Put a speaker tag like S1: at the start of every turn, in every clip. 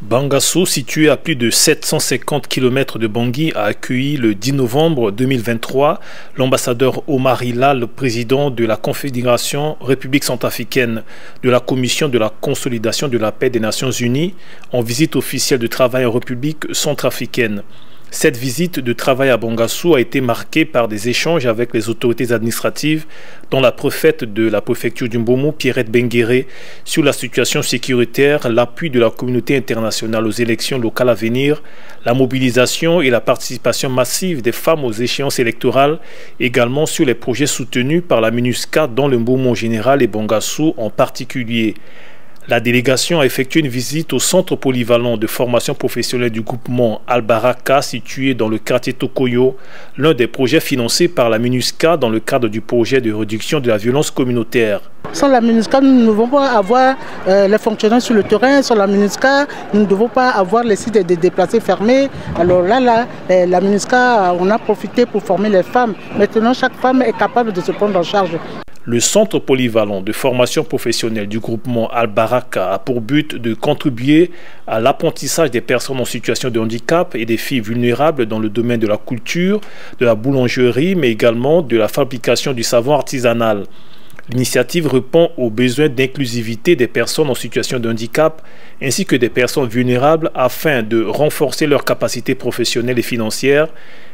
S1: Bangassou, situé à plus de 750 km de Bangui, a accueilli le 10 novembre 2023 l'ambassadeur Omar Ila, président de la Confédération République centrafricaine de la Commission de la consolidation de la paix des Nations Unies en visite officielle de travail en République centrafricaine. Cette visite de travail à Bangassou a été marquée par des échanges avec les autorités administratives, dont la préfète de la préfecture du Mbomo, Pierrette Benguéré, sur la situation sécuritaire, l'appui de la communauté internationale aux élections locales à venir, la mobilisation et la participation massive des femmes aux échéances électorales, également sur les projets soutenus par la MINUSCA, dont le Mbomo en général et Bangassou en particulier. La délégation a effectué une visite au centre polyvalent de formation professionnelle du groupement Albaraka situé dans le quartier Tokoyo, l'un des projets financés par la MINUSCA dans le cadre du projet de réduction de la violence communautaire.
S2: Sans la MINUSCA, nous ne devons pas avoir euh, les fonctionnaires sur le terrain. Sans la MINUSCA, nous ne devons pas avoir les sites de déplacés fermés. Alors là, là euh, la MINUSCA, on a profité pour former les femmes. Maintenant, chaque femme est capable de se prendre en charge.
S1: Le centre polyvalent de formation professionnelle du groupement Al-Baraka a pour but de contribuer à l'apprentissage des personnes en situation de handicap et des filles vulnérables dans le domaine de la culture, de la boulangerie, mais également de la fabrication du savon artisanal. L'initiative répond aux besoins d'inclusivité des personnes en situation de handicap ainsi que des personnes vulnérables afin de renforcer leurs capacités professionnelles et financières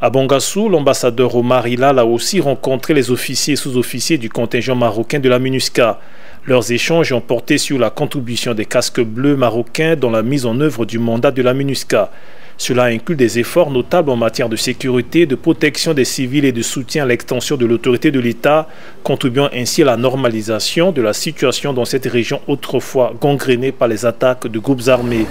S1: À Bangassou, l'ambassadeur Omar Hilal a aussi rencontré les officiers et sous-officiers du contingent marocain de la MINUSCA. Leurs échanges ont porté sur la contribution des casques bleus marocains dans la mise en œuvre du mandat de la MINUSCA. Cela inclut des efforts notables en matière de sécurité, de protection des civils et de soutien à l'extension de l'autorité de l'État, contribuant ainsi à la normalisation de la situation dans cette région autrefois gangrénée par les attaques de groupes armés.